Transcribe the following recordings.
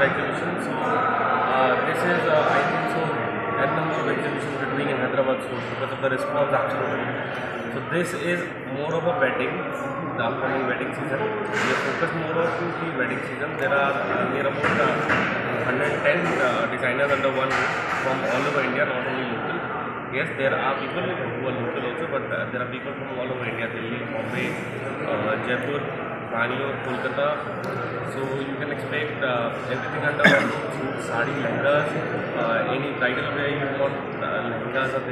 resolutions. So uh, this is, uh, I think, so n number of exhibitions we're doing in Hyderabad so because of the response actually. So this is more of a wedding, the upcoming wedding season. We are focused more on the wedding season. There are uh, near about uh, 110 uh, designers under one roof from all over India, not only local. Yes, there are people who are local also, but uh, there are people from all over India, Delhi, Bombay, uh, Jaipur, रानी और Kolkata. So you can expect everything under sari lehengas any bridal way you want lehengas a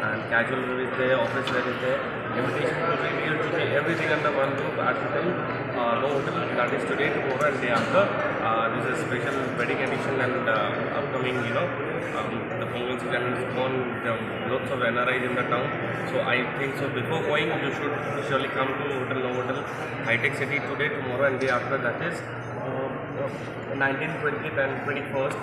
and casual wear is office wear is there invitation everything under one two eight no hotel that is today four and day after this is special wedding edition and upcoming you know the season is on. Are lots of NRIs in the town. So I think so. Before going, you should surely come to Hotel Novotel, High Tech City today, tomorrow, and day after. That is uh, 19th, 20th, and 21st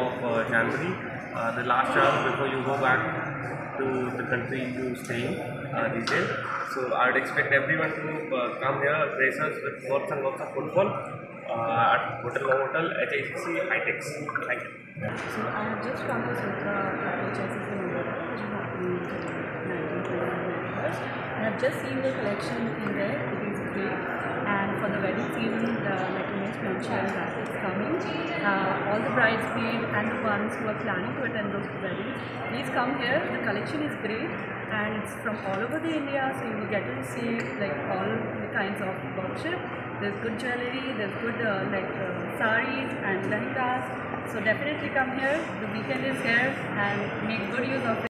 of uh, January. Uh, the last chance before you go back to the country you stay in uh, these days. So I would expect everyone to uh, come here, racers with lots and lots of football uh, Uh, at Hotel Novotel, HICC, Thank you. So I have just come to Sutraa uh, HSS in India, which is happening in 1921. I have just seen the collection in there. It is great. And for the wedding season, uh, like Umesh mentioned, that it's coming. Uh, all the bridesmaids and the ones who are planning to attend those weddings, please come here. The collection is great and it's from all over the India, so you will get to see like all the kinds of worship. There's good jewelry, there's good uh, like uh, saris and lehengas. So definitely come here. The weekend is here and make good use of it.